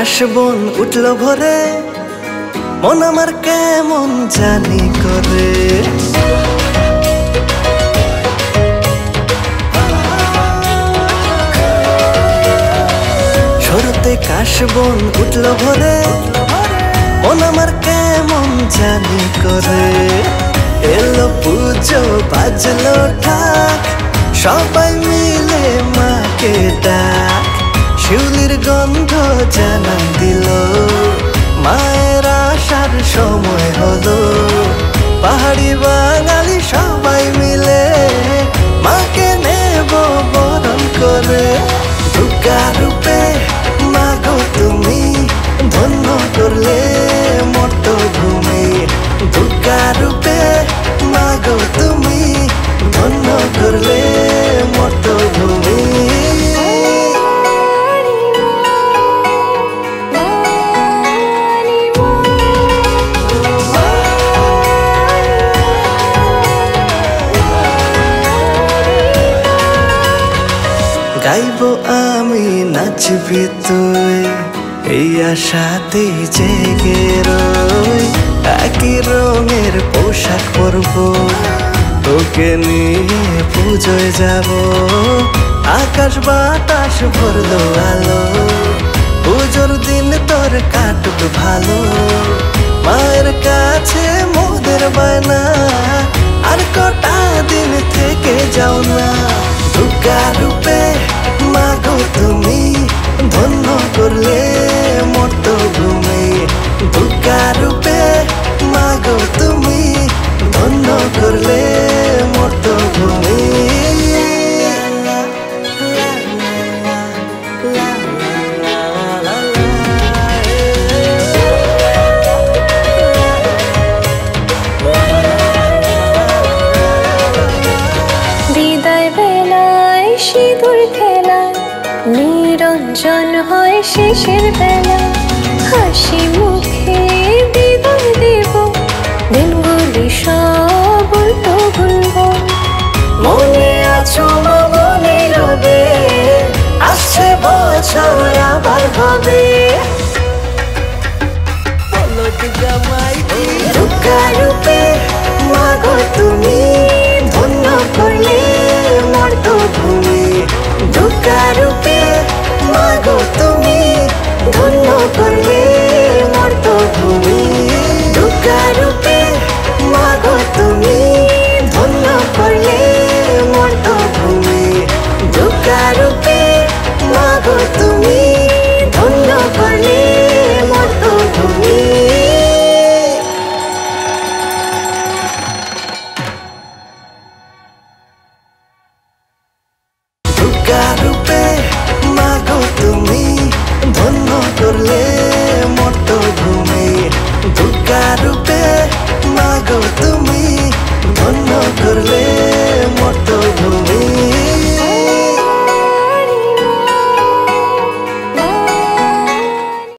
সরতে কাশবন উঠল ভরে। মন আমার কেমন জানি করে। সরতে কাশবন উঠল ভরে। মন আমার কেমন জানি করে। এলো পুজো, বাজলো ঠাক সবাই গাইব আমি নাচবি তুই। এই আশাতেই জেগে রই। একই রঙের পোশাক পরব। তোকে নিয়ে পুজোয় যাব। আকাশ বাতাস ভরলো আলো পুজোর দিন তোর কাটুক ভালো। মায়ের কাছে মোদের বায়না তুমি ধন্য করলে মত ভূমি দুর্গা রূপে মাগো তুমি, ধন্য করলে মত ভূমি বিদায় বেলায় সিঁদুর খেলা নিরঞ্জন হয় শেষের বেলা। হাসি মুখে বিদায় দেব দিনগুলি সব তো ভুলব মনে আছো মনে রবে, আসছে বছর আবার হবে। got